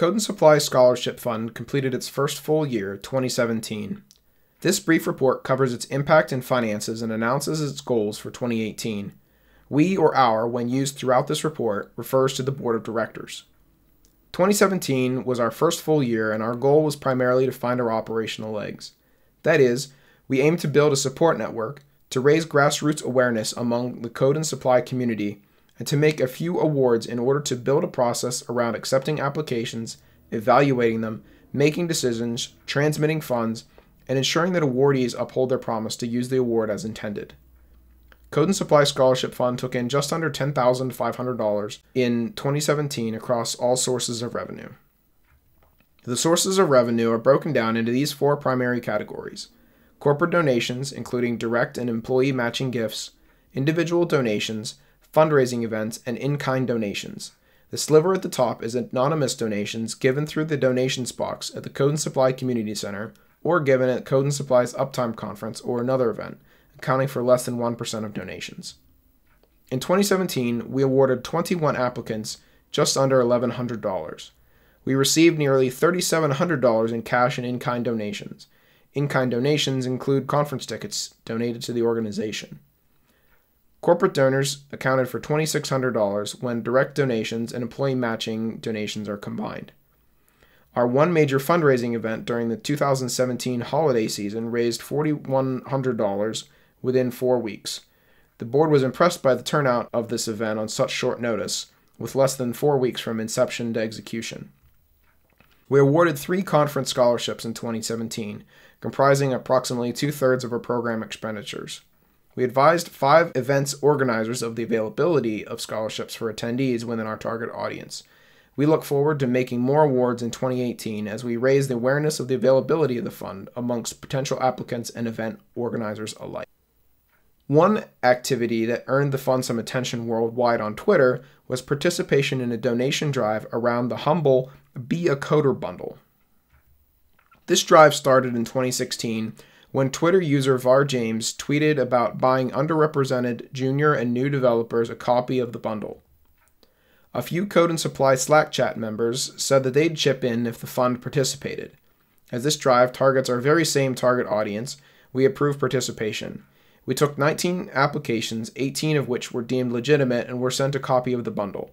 Code and Supply Scholarship Fund completed its first full year, 2017. This brief report covers its impact and finances and announces its goals for 2018. We or our, when used throughout this report, refers to the Board of Directors. 2017 was our first full year, and our goal was primarily to find our operational legs. That is, we aim to build a support network, to raise grassroots awareness among the code and supply community, and to make a few awards in order to build a process around accepting applications, evaluating them, making decisions, transmitting funds, and ensuring that awardees uphold their promise to use the award as intended. Code and Supply Scholarship Fund took in just under $10,500 in 2017 across all sources of revenue. The sources of revenue are broken down into these four primary categories corporate donations, including direct and employee matching gifts, individual donations, fundraising events, and in kind donations. The sliver at the top is anonymous donations given through the donations box at the Code and Supply Community Center or given at Code and Supply's Uptime Conference or another event accounting for less than 1% of donations. In 2017, we awarded 21 applicants just under $1,100. We received nearly $3,700 in cash and in kind donations. In kind donations include conference tickets donated to the organization. Corporate donors accounted for $2,600 when direct donations and employee matching donations are combined. Our one major fundraising event during the 2017 holiday season raised $4,100 within four weeks. The board was impressed by the turnout of this event on such short notice, with less than four weeks from inception to execution. We awarded three conference scholarships in 2017, comprising approximately two thirds of our program expenditures. We advised five events organizers of the availability of scholarships for attendees within our target audience. We look forward to making more awards in 2018 as we raise the awareness of the availability of the fund amongst potential applicants and event organizers alike. One activity that earned the fund some attention worldwide on Twitter was participation in a donation drive around the humble Be a Coder bundle. This drive started in 2016 when Twitter user Var James tweeted about buying underrepresented junior and new developers a copy of the bundle. A few Code and Supply Slack chat members said that they'd chip in if the fund participated. As this drive targets our very same target audience, we approve participation. We took 19 applications, 18 of which were deemed legitimate and were sent a copy of the bundle.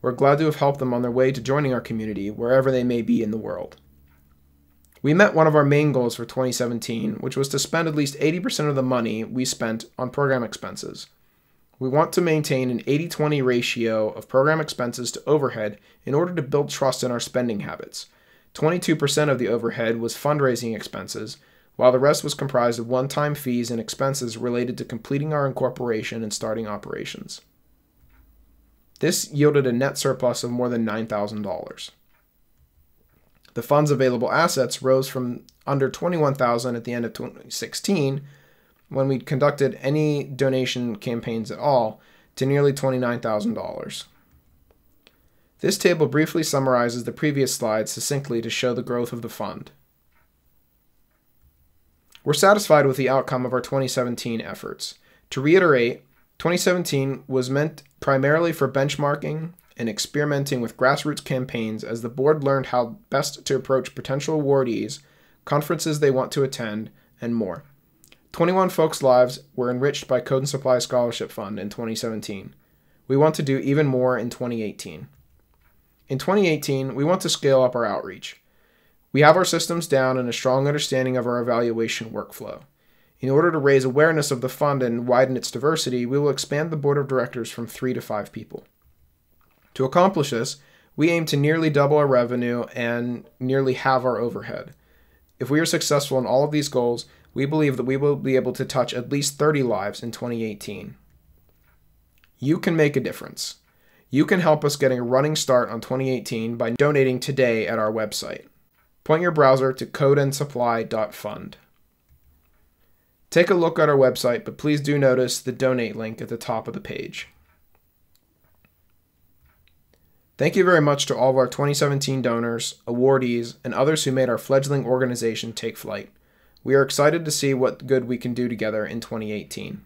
We're glad to have helped them on their way to joining our community, wherever they may be in the world. We met one of our main goals for 2017, which was to spend at least 80% of the money we spent on program expenses. We want to maintain an 80 20 ratio of program expenses to overhead in order to build trust in our spending habits. 22% of the overhead was fundraising expenses, while the rest was comprised of one time fees and expenses related to completing our incorporation and starting operations. This yielded a net surplus of more than $9,000. The fund's available assets rose from under 21,000 at the end of 2016 when we conducted any donation campaigns at all to nearly $29,000. This table briefly summarizes the previous slide succinctly to show the growth of the fund. We're satisfied with the outcome of our 2017 efforts. To reiterate, 2017 was meant primarily for benchmarking and experimenting with grassroots campaigns as the board learned how best to approach potential awardees, conferences they want to attend, and more. 21 folks' lives were enriched by Code and Supply Scholarship Fund in 2017. We want to do even more in 2018. In 2018, we want to scale up our outreach. We have our systems down and a strong understanding of our evaluation workflow. In order to raise awareness of the fund and widen its diversity, we will expand the board of directors from three to five people. To accomplish this, we aim to nearly double our revenue and nearly halve our overhead. If we are successful in all of these goals, we believe that we will be able to touch at least 30 lives in 2018. You can make a difference. You can help us getting a running start on 2018 by donating today at our website. Point your browser to codeandsupply.fund. Take a look at our website, but please do notice the donate link at the top of the page. Thank you very much to all of our 2017 donors, awardees, and others who made our fledgling organization take flight. We are excited to see what good we can do together in 2018.